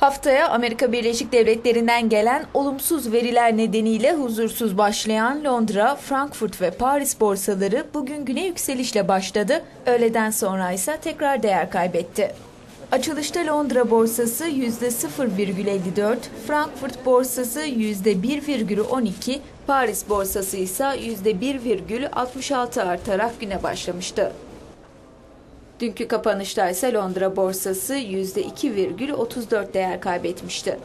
Haftaya Amerika Birleşik Devletleri'nden gelen olumsuz veriler nedeniyle huzursuz başlayan Londra, Frankfurt ve Paris borsaları bugün güne yükselişle başladı. Öğleden sonra ise tekrar değer kaybetti. Açılışta Londra borsası %0,54, Frankfurt borsası %1,12, Paris borsası ise %1,66 artarak güne başlamıştı. Dünkü kapanışta ise Londra borsası %2,34 değer kaybetmişti.